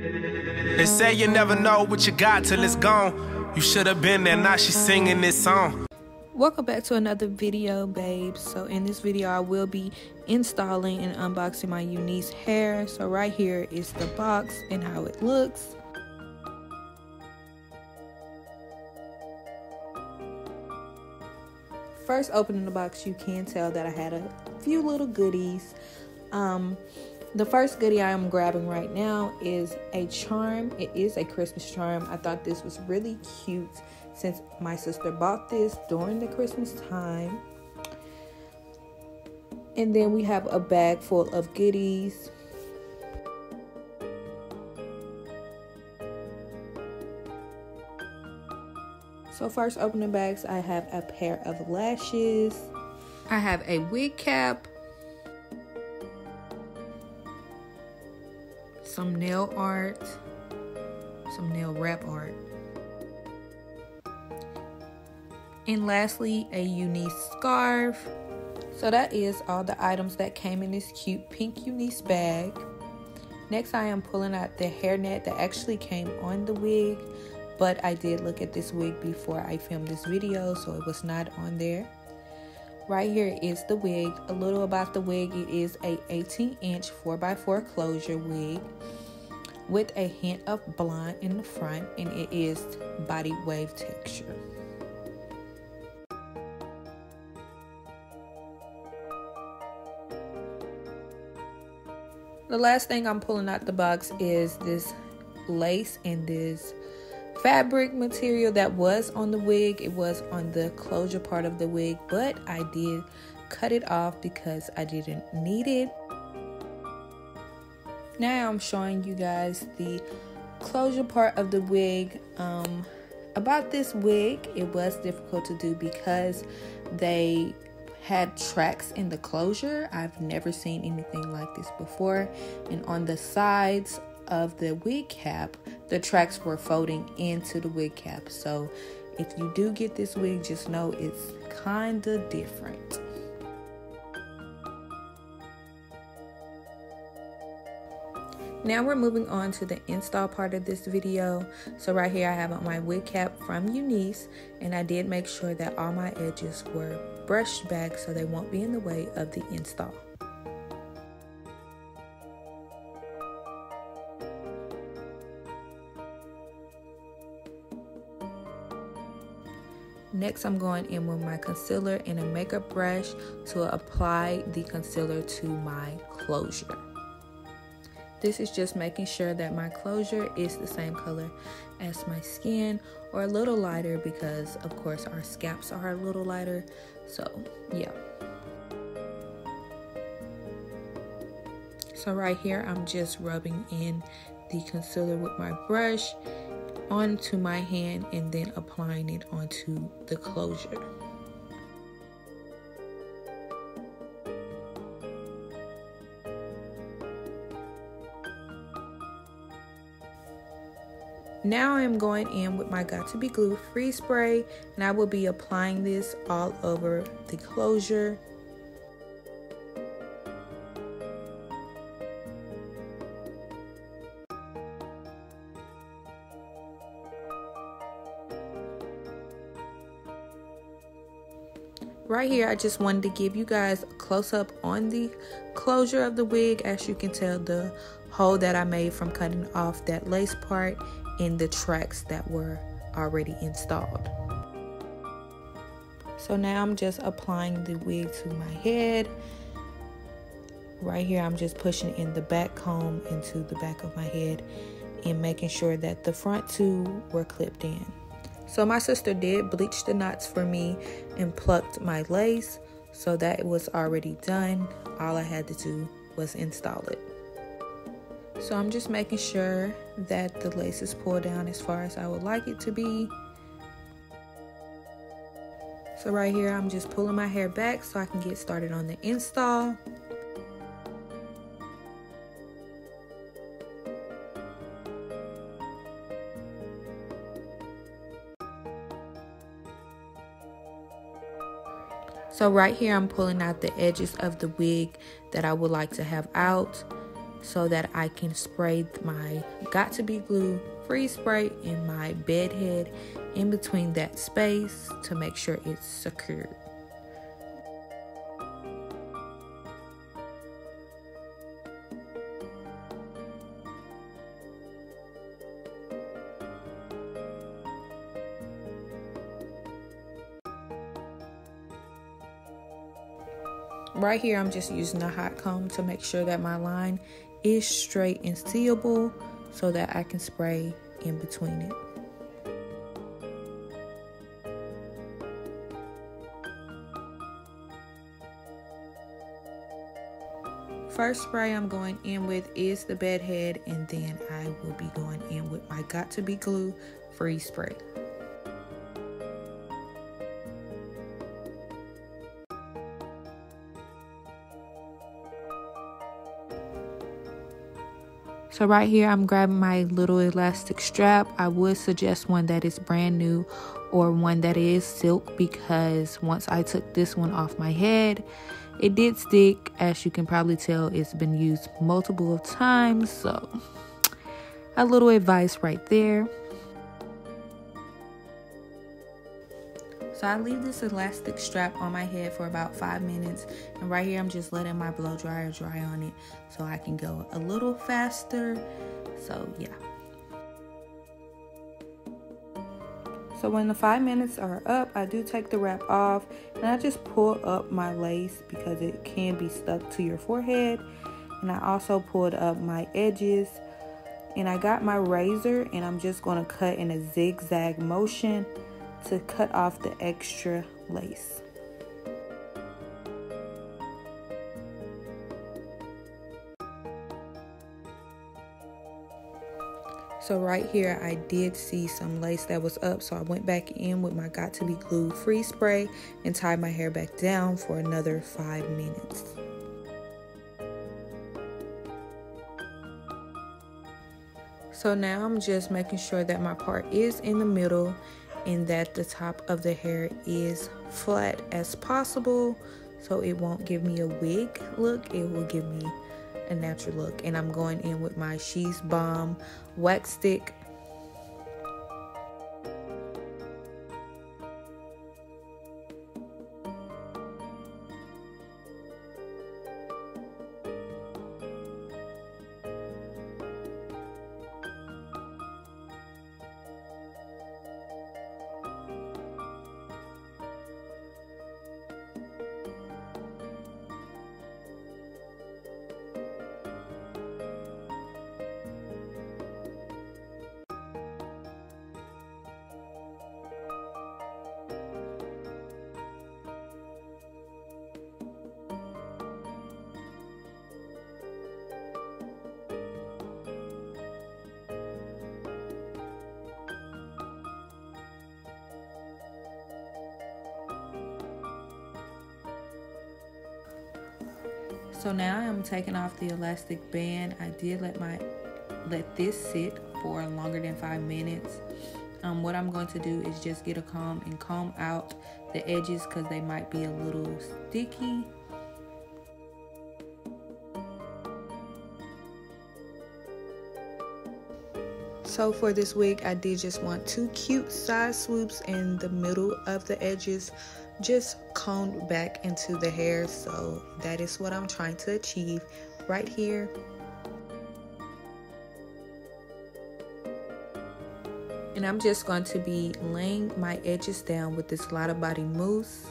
They say you never know what you got till it's gone. You should have been there, now she's singing this song. Welcome back to another video, babes. So in this video, I will be installing and unboxing my U-nice hair. So right here is the box and how it looks. First opening the box, you can tell that I had a few little goodies. Um, the first goodie I am grabbing right now is a charm. It is a Christmas charm. I thought this was really cute since my sister bought this during the Christmas time. And then we have a bag full of goodies. So first opening bags, I have a pair of lashes. I have a wig cap. Nail art. Some nail wrap art. And lastly, a U-nice scarf. So that is all the items that came in this cute pink U-nice bag. Next, I am pulling out the hairnet that actually came on the wig but I did look at this wig before I filmed this video, so it was not on there. Right here is the wig. A little about the wig, it is a 18 inch 4x4 closure wig with a hint of blonde in the front and it is body wave texture. The last thing I'm pulling out the box is this lace and this fabric material that was on the wig. It was on the closure part of the wig, but I did cut it off because I didn't need it. Now I'm showing you guys the closure part of the wig. Um, about this wig, it was difficult to do because they had tracks in the closure. I've never seen anything like this before. And on the sides of the wig cap, the tracks were folding into the wig cap. So if you do get this wig, just know it's kind of different. Now we're moving on to the install part of this video. So right here I have my wig cap from U-nice and I did make sure that all my edges were brushed back so they won't be in the way of the install. Next, I'm going in with my concealer and a makeup brush to apply the concealer to my closure. This is just making sure that my closure is the same color as my skin or a little lighter because of course our scalps are a little lighter. So yeah. So right here, I'm just rubbing in the concealer with my brush onto my hand and then applying it onto the closure. Now I'm going in with my Got To Be Glue Free Spray and I will be applying this all over the closure. Right here I just wanted to give you guys a close up on the closure of the wig. As you can tell the hole that I made from cutting off that lace part in the tracks that were already installed so now I'm just applying the wig to my head right here I'm just pushing in the back comb into the back of my head and making sure that the front two were clipped in so my sister did bleach the knots for me and plucked my lace. So that was already done. All I had to do was install it. So I'm just making sure that the lace is pulled down as far as I would like it to be. So right here, I'm just pulling my hair back so I can get started on the install. So right here, I'm pulling out the edges of the wig that I would like to have out. So that I can spray my got to be glue free spray in my bed head in between that space to make sure it's secured. Right here, I'm just using a hot comb to make sure that my line is straight and seeable so that I can spray in between it. First spray I'm going in with is the bed head and then I will be going in with my got to be glue free spray. So right here, I'm grabbing my little elastic strap. I would suggest one that is brand new or one that is silk because once I took this one off my head, it did stick. As you can probably tell, it's been used multiple of times. So a little advice right there. So I leave this elastic strap on my head for about five minutes. And right here, I'm just letting my blow dryer dry on it so I can go a little faster. So yeah. So when the five minutes are up, I do take the wrap off and I just pull up my lace because it can be stuck to your forehead. And I also pulled up my edges and I got my razor and I'm just going to cut in a zigzag motion to cut off the extra lace. So right here, I did see some lace that was up, so I went back in with my got to be glue free spray and tied my hair back down for another five minutes. So now I'm just making sure that my part is in the middle and that the top of the hair is flat as possible so it won't give me a wig look it will give me a natural look. And I'm going in with my She's Bomb wax stick So now I'm taking off the elastic band. I did let my let this sit for longer than five minutes. Um, what I'm going to do is just get a comb and comb out the edges because they might be a little sticky. So for this wig, I did just want two cute side swoops in the middle of the edges just combed back into the hair. So that is what I'm trying to achieve right here. And I'm just going to be laying my edges down with this Lotta Body mousse.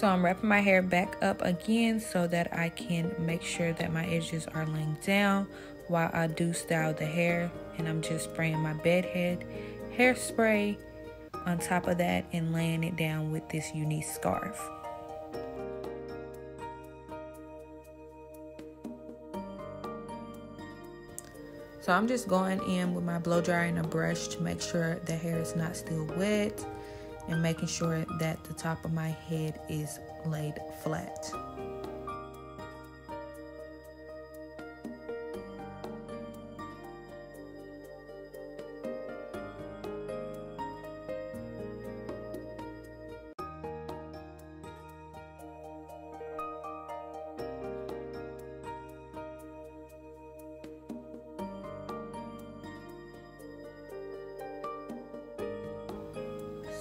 So I'm wrapping my hair back up again so that I can make sure that my edges are laying down while I do style the hair. And I'm just spraying my bed head hairspray on top of that and laying it down with this unique scarf. So I'm just going in with my blow dryer and a brush to make sure the hair is not still wet and making sure that the top of my head is laid flat.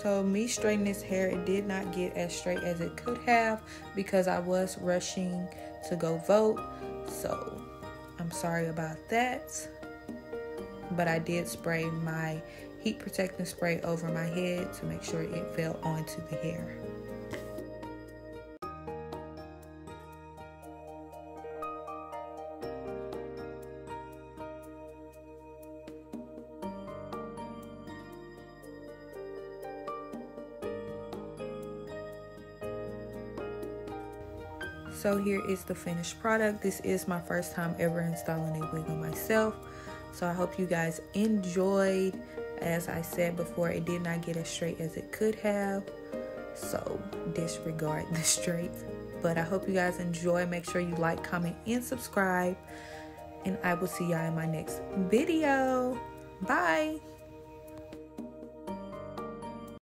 So me straightening this hair, it did not get as straight as it could have because I was rushing to go vote. So I'm sorry about that. But I did spray my heat protecting spray over my head to make sure it fell onto the hair. So here is the finished product. This is my first time ever installing a wig on myself. So I hope you guys enjoyed. As I said before, it did not get as straight as it could have. So disregard the straight. But I hope you guys enjoy. Make sure you like, comment, and subscribe. And I will see y'all in my next video. Bye.